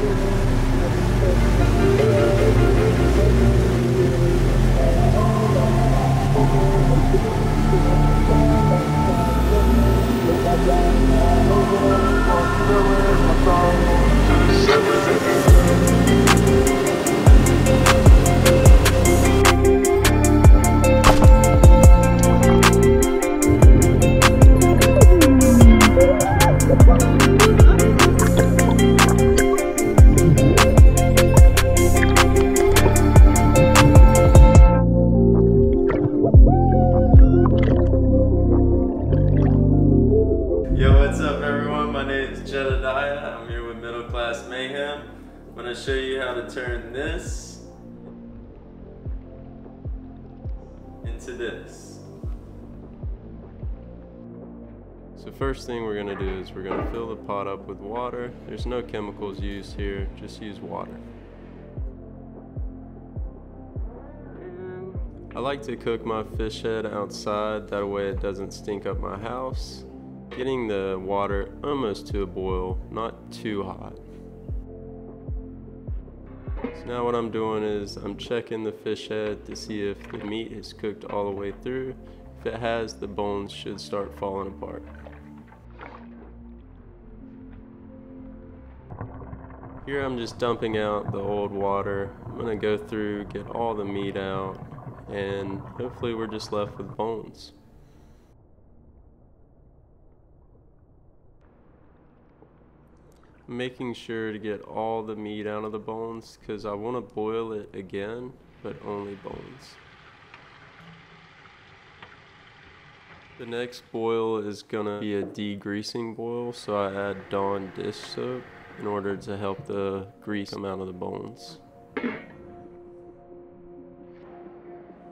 Yo, I'm gonna show you how to turn this into this. So first thing we're gonna do is we're gonna fill the pot up with water. There's no chemicals used here, just use water. I like to cook my fish head outside, that way it doesn't stink up my house. Getting the water almost to a boil, not too hot. So now what I'm doing is I'm checking the fish head to see if the meat is cooked all the way through. If it has, the bones should start falling apart. Here I'm just dumping out the old water. I'm gonna go through, get all the meat out, and hopefully we're just left with bones. Making sure to get all the meat out of the bones because I want to boil it again, but only bones. The next boil is gonna be a degreasing boil, so I add Dawn dish soap in order to help the grease come out of the bones.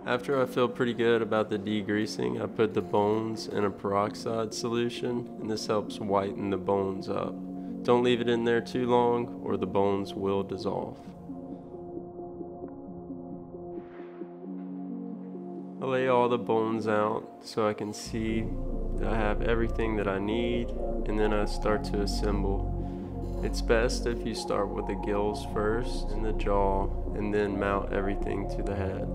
After I feel pretty good about the degreasing, I put the bones in a peroxide solution, and this helps whiten the bones up. Don't leave it in there too long or the bones will dissolve. I lay all the bones out so I can see that I have everything that I need and then I start to assemble. It's best if you start with the gills first and the jaw and then mount everything to the head.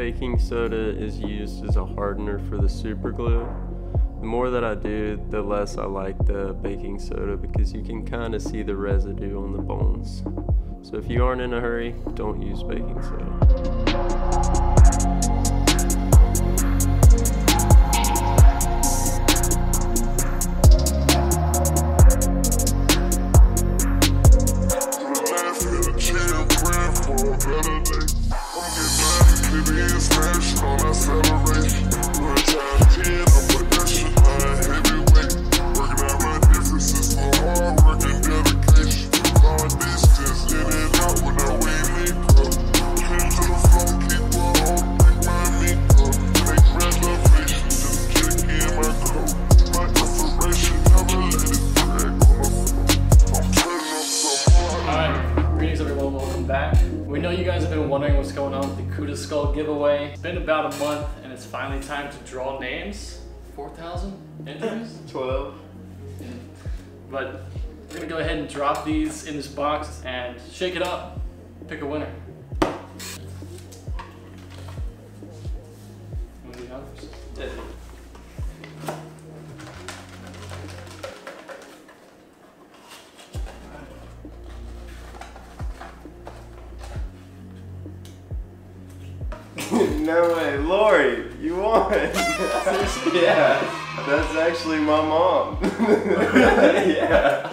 Baking soda is used as a hardener for the super glue. The more that I do, the less I like the baking soda because you can kind of see the residue on the bones. So if you aren't in a hurry, don't use baking soda. Alright, back. We know you guys have been wondering what's going on with the Kuda Skull giveaway. It's been about a month and it's finally time to draw names. 4,000 entries? 12. But we're gonna go ahead and drop these in this box and shake it up. Pick a winner. No way, Lori, you won. yeah, that's actually my mom. yeah.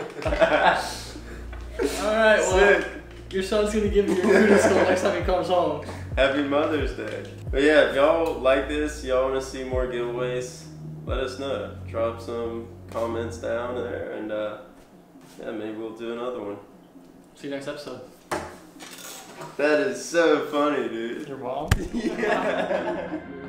Alright, well, Sick. your son's gonna give you your Kuda school next time he comes home. Happy Mother's Day. But yeah, if y'all like this, y'all want to see more giveaways, let us know. Drop some comments down there, and uh, yeah, maybe we'll do another one. See you next episode. That is so funny, dude. Your mom? yeah.